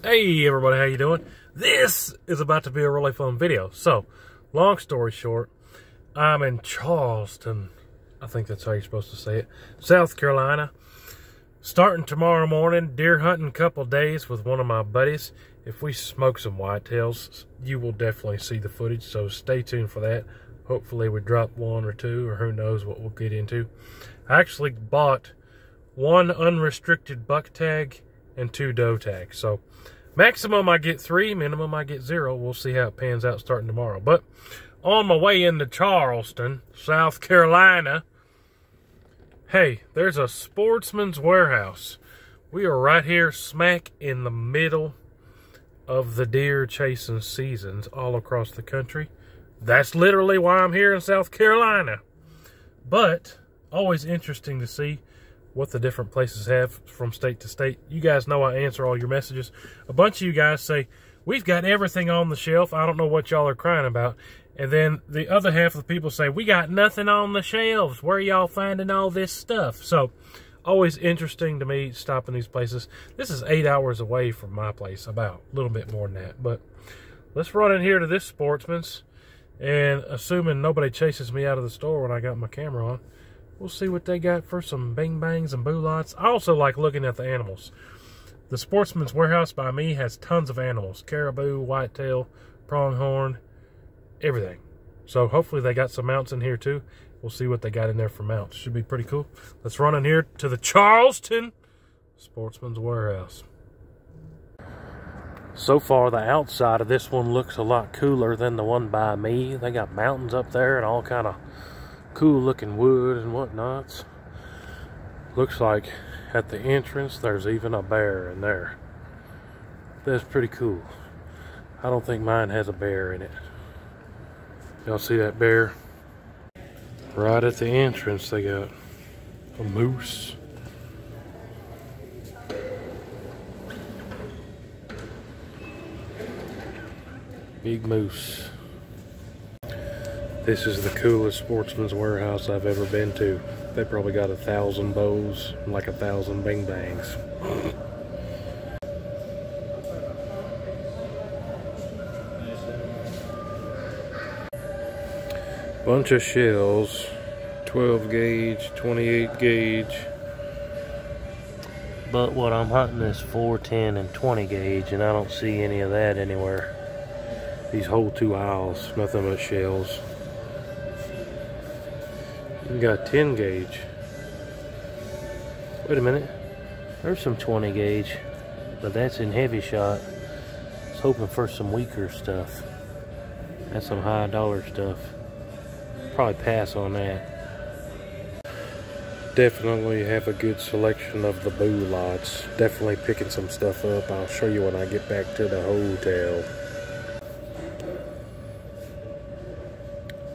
Hey everybody, how you doing? This is about to be a really fun video. So, long story short, I'm in Charleston. I think that's how you're supposed to say it. South Carolina. Starting tomorrow morning, deer hunting couple days with one of my buddies. If we smoke some whitetails, you will definitely see the footage, so stay tuned for that. Hopefully we drop one or two, or who knows what we'll get into. I actually bought one unrestricted buck tag and two doe tags. So maximum I get three, minimum I get zero. We'll see how it pans out starting tomorrow. But on my way into Charleston, South Carolina, hey, there's a sportsman's warehouse. We are right here smack in the middle of the deer chasing seasons all across the country. That's literally why I'm here in South Carolina. But always interesting to see what the different places have from state to state. You guys know I answer all your messages. A bunch of you guys say, we've got everything on the shelf. I don't know what y'all are crying about. And then the other half of the people say, we got nothing on the shelves. Where y'all finding all this stuff? So always interesting to me stopping these places. This is eight hours away from my place, about a little bit more than that. But let's run in here to this sportsman's. And assuming nobody chases me out of the store when I got my camera on, We'll see what they got for some bing bangs and lots. I also like looking at the animals. The Sportsman's Warehouse by me has tons of animals. Caribou, whitetail, pronghorn, everything. So hopefully they got some mounts in here too. We'll see what they got in there for mounts. Should be pretty cool. Let's run in here to the Charleston Sportsman's Warehouse. So far, the outside of this one looks a lot cooler than the one by me. They got mountains up there and all kind of cool looking wood and whatnots. Looks like at the entrance there's even a bear in there. That's pretty cool. I don't think mine has a bear in it. Y'all see that bear? Right at the entrance they got a moose. Big moose. This is the coolest sportsman's warehouse I've ever been to. They probably got a thousand bows and like a thousand bing bangs. Bunch of shells, 12 gauge, 28 gauge. But what I'm hunting is 410 and 20 gauge and I don't see any of that anywhere. These whole two aisles, nothing but shells. 10 gauge. Wait a minute. There's some 20 gauge, but that's in heavy shot. I was hoping for some weaker stuff. That's some high dollar stuff. Probably pass on that. Definitely have a good selection of the boo lots. Definitely picking some stuff up. I'll show you when I get back to the hotel.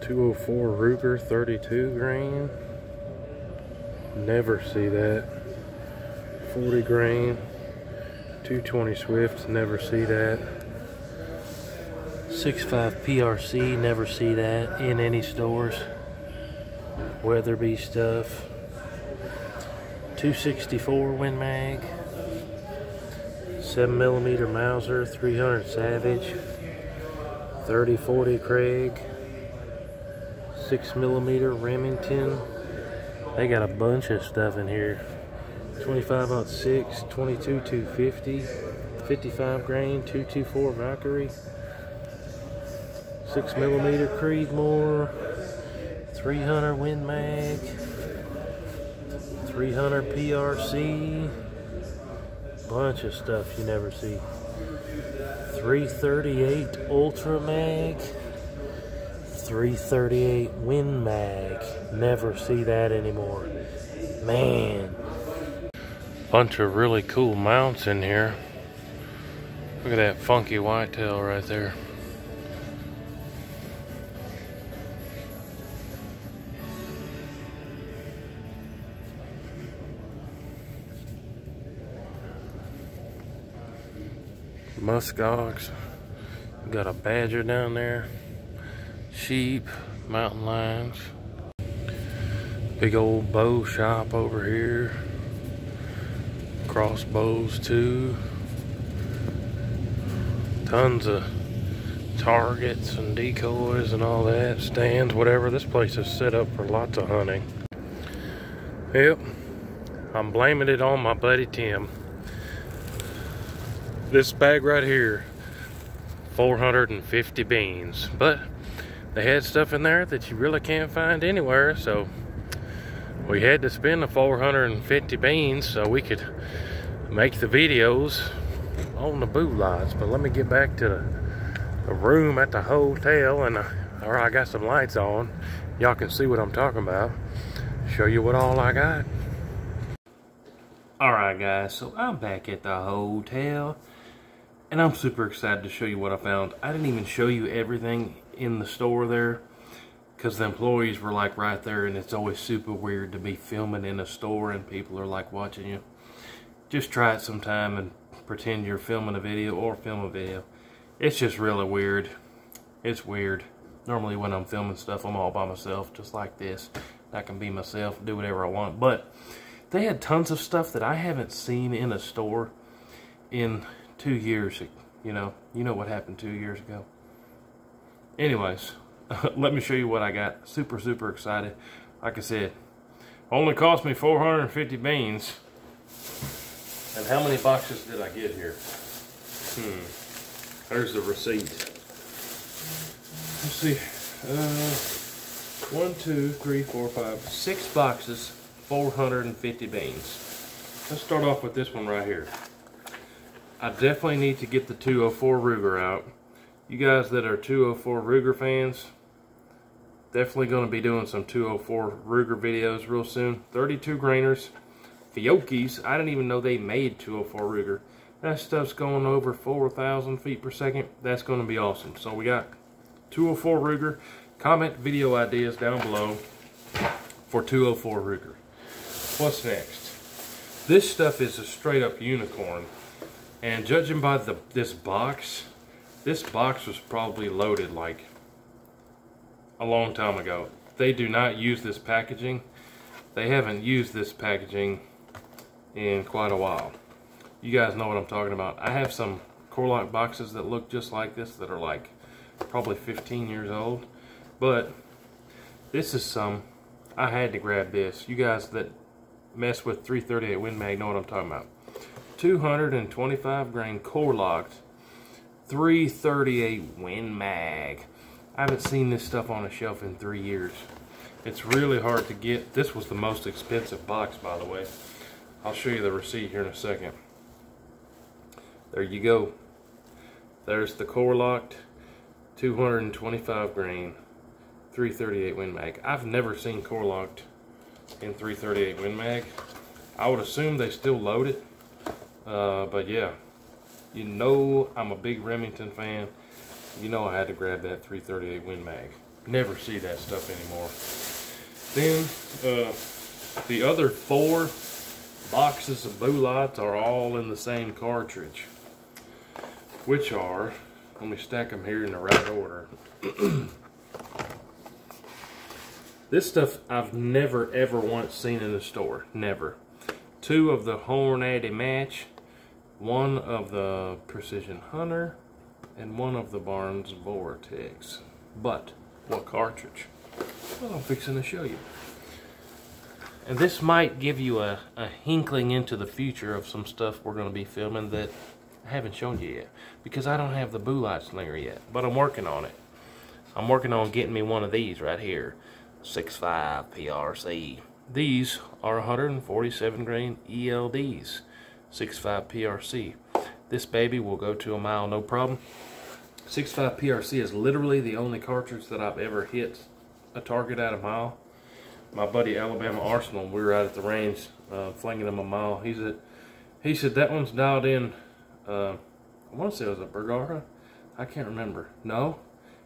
204 Ruger 32 grain. Never see that. 40 grain. 220 Swift. Never see that. 65 PRC. Never see that in any stores. Weatherby stuff. 264 Win Mag. 7 millimeter Mauser. 300 Savage. 3040 Krag six millimeter Remington. They got a bunch of stuff in here. 25-06, 22 250, 55 grain, 224 Valkyrie, 6 millimeter Creedmoor, 300 Win Mag, 300 PRC, bunch of stuff you never see. 338 Ultra Mag. 338 Win Mag. Never see that anymore. Man. Bunch of really cool mounts in here. Look at that funky whitetail right there. Muskox. Got a badger down there sheep, mountain lions. Big old bow shop over here. Crossbows too. Tons of targets and decoys and all that, stands, whatever. This place is set up for lots of hunting. Yep, I'm blaming it on my buddy Tim. This bag right here, 450 beans. But they had stuff in there that you really can't find anywhere, so we had to spend the 450 beans so we could make the videos on the boo lights. But let me get back to the, the room at the hotel and uh, or I got some lights on. Y'all can see what I'm talking about. Show you what all I got. Alright guys, so I'm back at the hotel and I'm super excited to show you what I found. I didn't even show you everything in the store there because the employees were like right there and it's always super weird to be filming in a store and people are like watching you. Just try it sometime and pretend you're filming a video or film a video. It's just really weird. It's weird. Normally when I'm filming stuff, I'm all by myself, just like this. I can be myself, do whatever I want. But they had tons of stuff that I haven't seen in a store in two years. You know, you know what happened two years ago. Anyways, let me show you what I got. Super, super excited. Like I said, only cost me 450 beans. And how many boxes did I get here? Hmm. There's the receipt. Let's see. Uh, one, two, three, four, five, six boxes, 450 beans. Let's start off with this one right here. I definitely need to get the 204 Ruger out. You guys that are 204 Ruger fans, definitely going to be doing some 204 Ruger videos real soon. 32 grainers. Fiocchis. I didn't even know they made 204 Ruger. That stuff's going over 4,000 feet per second. That's going to be awesome. So we got 204 Ruger. Comment video ideas down below for 204 Ruger. What's next? This stuff is a straight up unicorn. And judging by the this box, this box was probably loaded like a long time ago. They do not use this packaging. They haven't used this packaging in quite a while. You guys know what I'm talking about. I have some Core-Lokt boxes that look just like this that are like probably 15 years old. But this is some, I had to grab this. You guys that mess with 338 Win Mag know what I'm talking about. 225 grain Core-Lokt 338 Win Mag. I haven't seen this stuff on a shelf in three years. It's really hard to get. This was the most expensive box, by the way. I'll show you the receipt here in a second. There you go. There's the Core-Lokt 225 grain 338 Win Mag. I've never seen Core-Lokt in 338 Win Mag. I would assume they still load it. Uh, but yeah, you know I'm a big Remington fan. You know I had to grab that 338 Win Mag. Never see that stuff anymore. Then, uh, the other four boxes of blue lights are all in the same cartridge, which are, let me stack them here in the right order. this stuff I've never ever once seen in the store, never. Two of the Hornady Match, one of the Precision Hunter, and one of the Barnes Vortex. But, what cartridge? Well, I'm fixing to show you. And this might give you a, a hinkling into the future of some stuff we're going to be filming that I haven't shown you yet. Because I don't have the Boo Light Slinger yet. But I'm working on it. I'm working on getting me one of these right here. 6.5 PRC. These are 147 grain ELDs. 6.5 PRC. This baby will go to a mile no problem. 6.5 PRC is literally the only cartridge that I've ever hit a target at a mile my buddy Alabama Arsenal, we were out at the range uh, flinging him a mile. He said, he said that one's dialed in. Uh, I want to say it was a Bergara. I can't remember. No,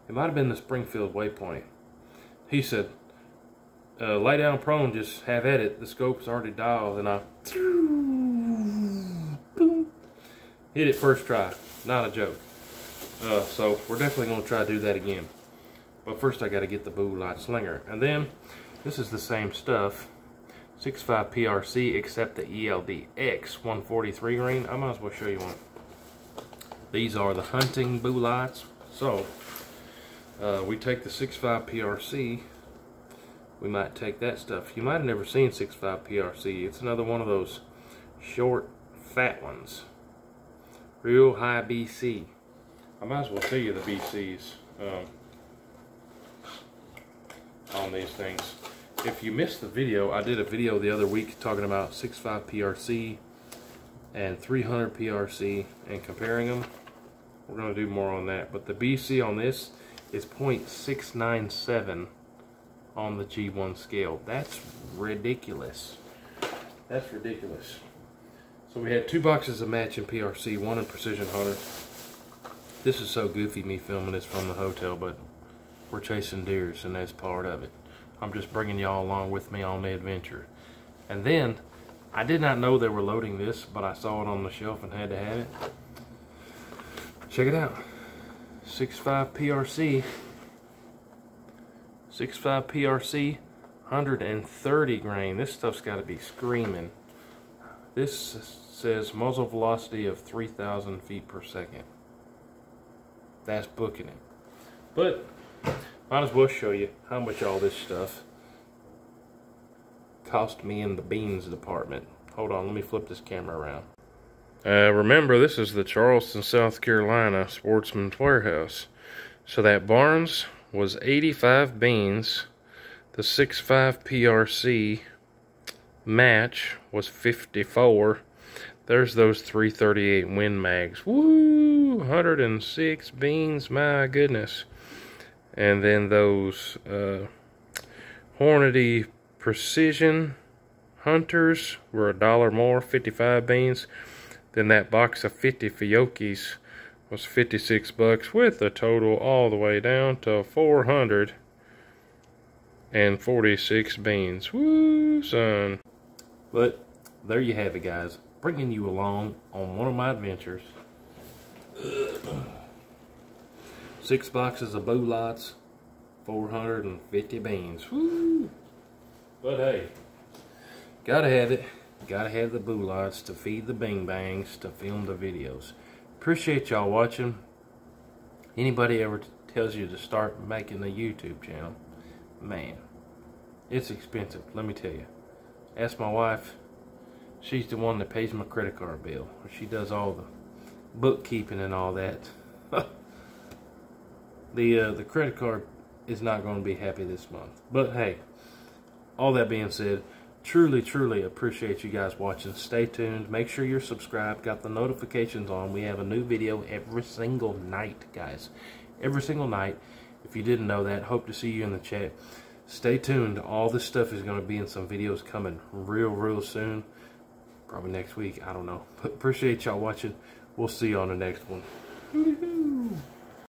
it might have been the Springfield Waypoint. He said, uh, lay down prone, just have at it. The scope's already dialed, and I hit it first try. Not a joke. Uh, so we're definitely going to try to do that again. But first I got to get the Boo Light Slinger. And then this is the same stuff. 6.5 PRC except the ELD X 143 grain. I might as well show you one. These are the hunting boo lights. So, uh, we take the 6.5 PRC. We might take that stuff. You might have never seen 6.5 PRC. It's another one of those short, fat ones. Real high BC. I might as well tell you the BCs um, on these things. If you missed the video, I did a video the other week talking about 6.5 PRC and 300 PRC and comparing them. We're going to do more on that. But the BC on this is 0.697 on the G1 scale. That's ridiculous. That's ridiculous. So we had two boxes of matching PRC, one in Precision Hunter. This is so goofy me filming this from the hotel, but we're chasing deers and that's part of it. I'm just bringing y'all along with me on the adventure. And then, I did not know they were loading this, but I saw it on the shelf and had to have it. Check it out. 6.5 PRC. 6.5 PRC, 130 grain. This stuff's got to be screaming. This says muzzle velocity of 3,000 feet per second. That's booking it. But, might as well show you how much all this stuff cost me in the beans department. Hold on, let me flip this camera around. Uh, remember, this is the Charleston, South Carolina Sportsman's Warehouse. So that Barnes was 85 beans. The 6.5 PRC match was 54. There's those 338 Win Mags. Woo! 106 beans, my goodness. And then those uh, Hornady Precision Hunters were a dollar more, 55 beans. Then that box of 50 Fiocchis was 56 bucks with a total all the way down to 446 beans. Woo, son. But there you have it, guys. Bringing you along on one of my adventures. Six boxes of boo lots, 450 beans. Woo! But hey, gotta have it. Gotta have the boo lights to feed the bing bangs to film the videos. Appreciate y'all watching. Anybody ever tells you to start making a YouTube channel, man, it's expensive, let me tell you. Ask my wife, she's the one that pays my credit card bill. She does all the bookkeeping and all that. the uh, the credit card is not going to be happy this month. But hey, all that being said, truly, truly appreciate you guys watching. Stay tuned. Make sure you're subscribed. Got the notifications on. We have a new video every single night, guys. Every single night. If you didn't know that, hope to see you in the chat. Stay tuned. All this stuff is going to be in some videos coming real, real soon. Probably next week. I don't know. But appreciate y'all watching. We'll see you on the next one.